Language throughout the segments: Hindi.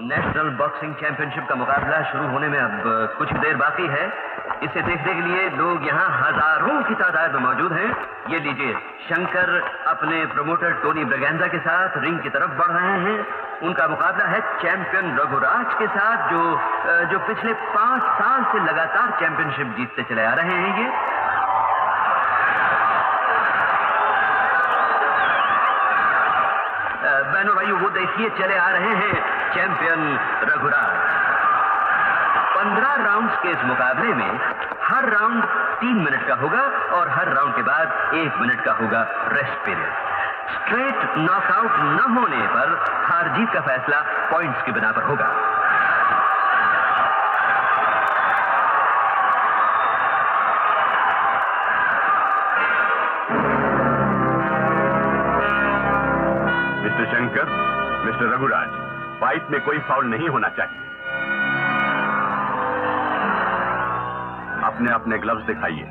नेशनल बॉक्सिंग चैंपियनशिप का मुकाबला शुरू होने में अब कुछ देर बाकी है। इसे देखने के लिए लोग यहाँ हज़ारों की तादाद में मौजूद हैं। ये लीजिए शंकर अपने प्रमोटर टोनी ब्रगेंजा के साथ रिंग की तरफ़ बढ़ रहे हैं। उनका मुकाबला है चैंपियन रघुराज के साथ, जो जो पिछले पाँच साल से लगातार चैंपियनशिप जीतते चले आ रहे हैं ये। बहनों भाई वो देखिए, चले आ रहे हैं चैंपियन रघुराज। पंद्रह राउंड्स के इस मुकाबले में हर राउंड तीन मिनट का होगा और हर राउंड के बाद एक मिनट का होगा रेस्ट पीरियड स्ट्रेट नॉकआउट न होने पर हार जीत का फैसला पॉइंट्स के बिना पर होगा। शंकर मिस्टर रघुराज फाइट में कोई फाउल नहीं होना चाहिए। अपने अपने ग्लव्स दिखाइए।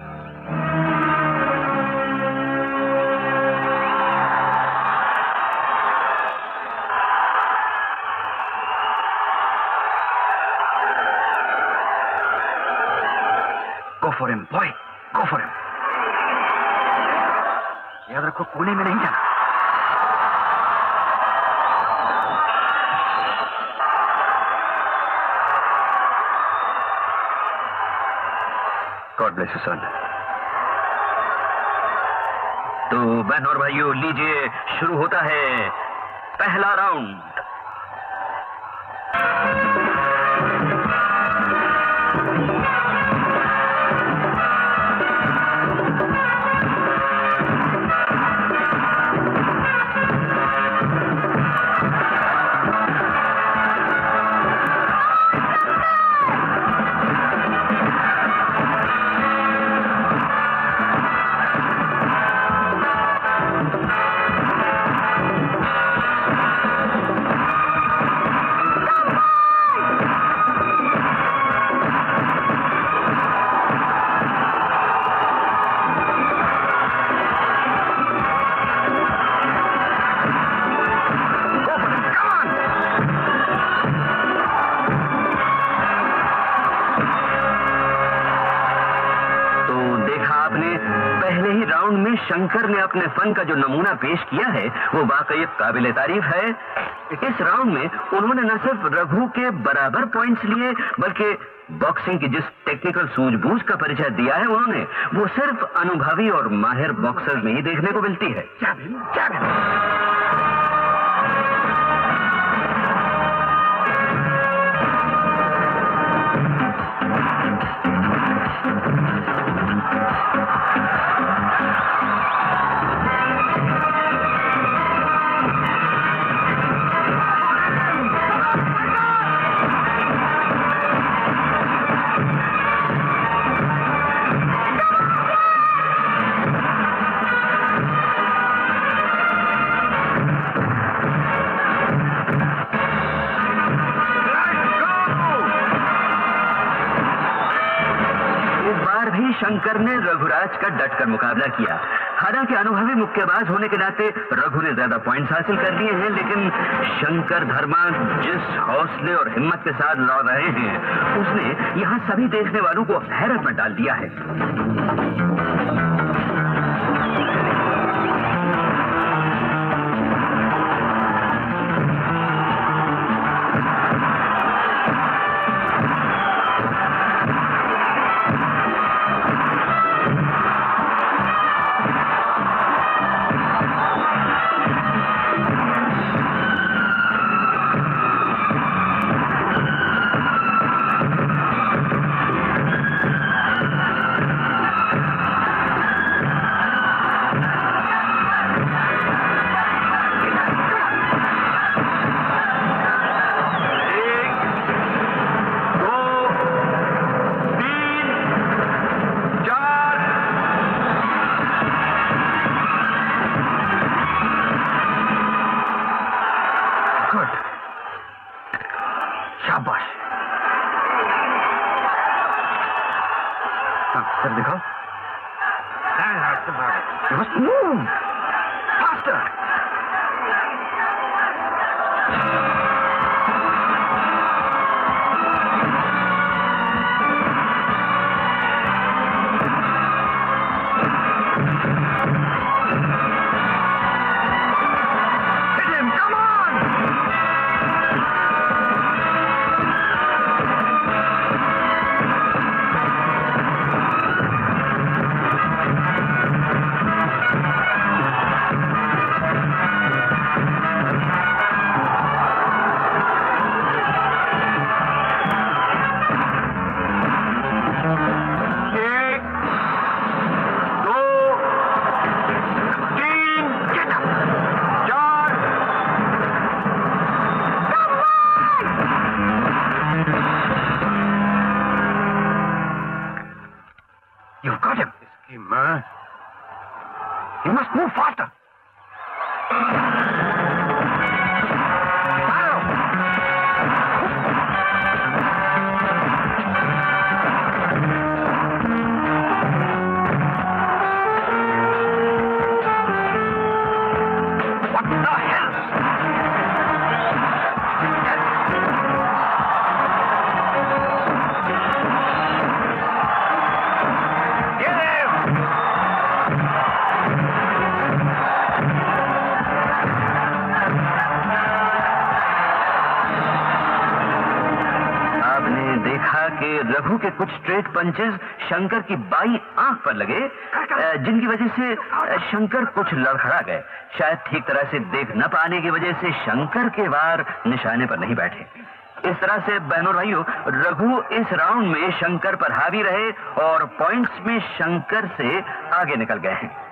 God you, son. तो बहन और भाइयों लीजिए शुरू होता है पहला राउंड राउंड में शंकर ने अपने फन का जो नमूना पेश किया है, वो वाकई काबिल तारीफ़ है। इस राउंड में उन्होंने न सिर्फ़ रघु के बराबर पॉइंट्स लिए, बल्कि बॉक्सिंग की जिस टेक्निकल सूझबूझ का परिचय दिया है उन्होंने, वो सिर्फ़ अनुभवी और माहिर बॉक्सर में ही देखने को मिलती है। इस का डटकर मुकाबला किया। हालाँकि अनुभवी मुक्केबाज होने के नाते रघु ने ज़्यादा पॉइंट्स हासिल कर दिए हैं, लेकिन शंकर धर्मा जिस हौसले और हिम्मत के साथ लड़ रहे हैं, उसने यहाँ सभी देखने वालों को हैरत में डाल दिया है। हाँ, सर दिखाओ You must move. Faster. कुछ स्ट्रेट पंचेस शंकर की बाई आँख पर लगे जिनकी वजह से शंकर कुछ लड़खड़ा गए। शायद ठीक तरह से देख न पाने की वजह से शंकर के वार निशाने पर नहीं बैठे। इस तरह से बहनों भाइयों रघु इस राउंड में शंकर पर हावी रहे और पॉइंट्स में शंकर से आगे निकल गए हैं।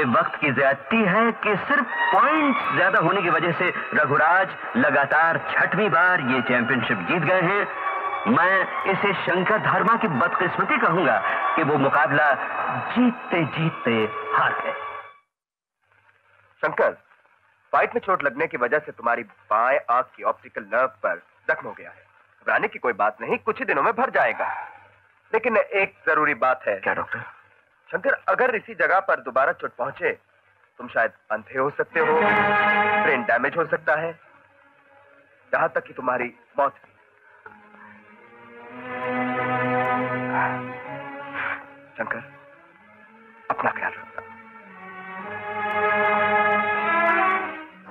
ये वक्त की ज्यादती है कि सिर्फ़ पॉइंट्स ज़्यादा होने की वजह से रघुराज लगातार छठवीं बार ये चैंपियनशिप जीत गए हैं। मैं इसे शंकर धर्मा की बदकिस्मती कहूँगा कि वो मुकाबला जीतते जीतते हार गए। शंकर फाइट में चोट लगने की वजह से तुम्हारी बाएँ आँख की ऑप्टिकल नर्व पर जख्म हो गया है। घबराने की कोई बात नहीं कुछ ही दिनों में भर जाएगा। लेकिन एक ज़रूरी बात है। क्या डॉक्टर शंकर अगर इसी जगह पर दोबारा चोट पहुँचे तुम शायद अंधे हो सकते हो ब्रेन डैमेज हो सकता है। यहाँ तक कि तुम्हारी मौत भी। शंकर अपना ख्याल रखना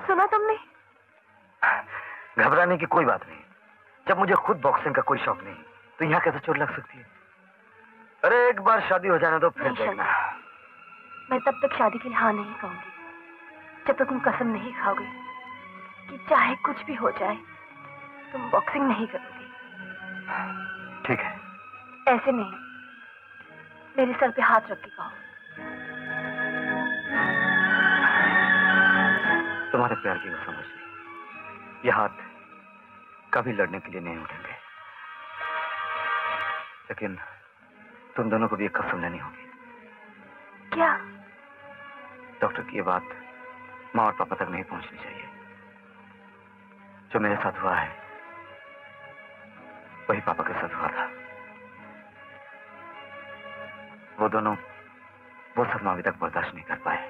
सुना तुमने? घबराने की कोई बात नहीं। जब मुझे खुद बॉक्सिंग का कोई शौक नहीं तो यहाँ कैसे चोट लग सकती है? अरे एक बार शादी हो जाने तो फिर देखना। मैं तब तक शादी के लिए हाँ नहीं कहूँगी। जब तक तुम कसम नहीं खाओगे कि चाहे कुछ भी हो जाए तुम बॉक्सिंग नहीं करोगे। ठीक है। ऐसे नहीं मेरे सर पे हाथ रख के कहो। तुम्हारे प्यार की वो समझ नहीं ये हाथ कभी लड़ने के लिए नहीं उठेंगे। लेकिन तुम दोनों को भी एक कसम लेनी होगी। क्या? डॉक्टर की ये बात माँ और पापा तक नहीं पहुंचनी चाहिए। जो मेरे साथ हुआ है वही पापा के साथ हुआ था। वो दोनों वो सदमा अभी तक बर्दाश्त नहीं कर पाए।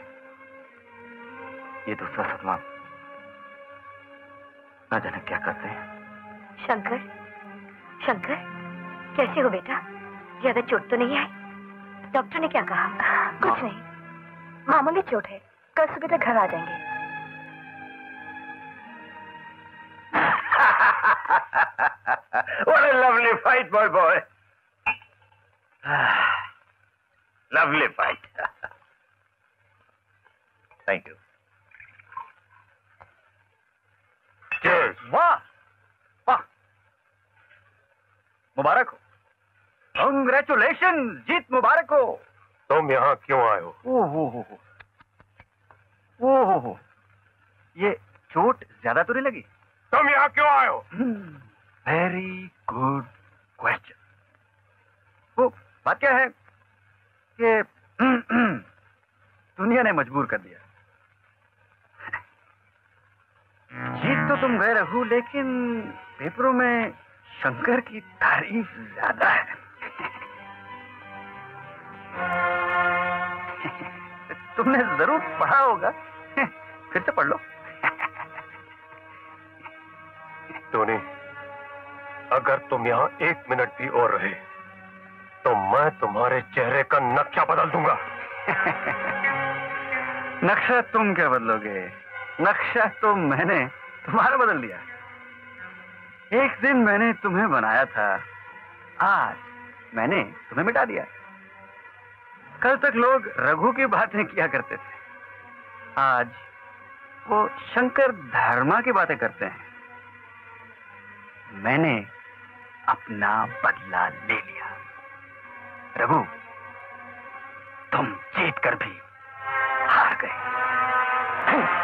ये दूसरा सदमा ना जाने क्या करते हैं। शंकर शंकर कैसे हो बेटा? ज़्यादा चोट तो नहीं आई डॉक्टर ने क्या कहा कुछ नहीं मामूली चोट है कल सुबह तक घर आ जाएँगे what a lovely fight, my boy. lovely fight. Thank you. Cheers. वाह वाह मुबारक हो कंग्रेचुलेशन जीत मुबारक हो तुम यहाँ क्यों आए हो? ओ हो हो हो ओ हो हो ये चोट ज़्यादा तो नहीं लगी? तुम यहाँ क्यों आए हो? वेरी गुड क्वेश्चन वो बात क्या है कि दुनिया ने मजबूर कर दिया। जीत तो तुम गए रघु लेकिन पेपरों में शंकर की तारीफ़ ज़्यादा है। तुमने ज़रूर पढ़ा होगा। फिर से पढ़ लो। टोनी अगर तुम यहाँ एक मिनट भी और रहे तो मैं तुम्हारे चेहरे का नक्शा बदल दूँगा। नक्शा तुम क्या बदलोगे? नक्शा तो मैंने तुम्हारा बदल दिया। एक दिन मैंने तुम्हें बनाया था। आज मैंने तुम्हें मिटा दिया। कल तक लोग रघु की बातें किया करते थे। आज वो शंकर धर्मा की बातें करते हैं। मैंने अपना बदला ले लिया। रघु, तुम जीत कर भी हार गए।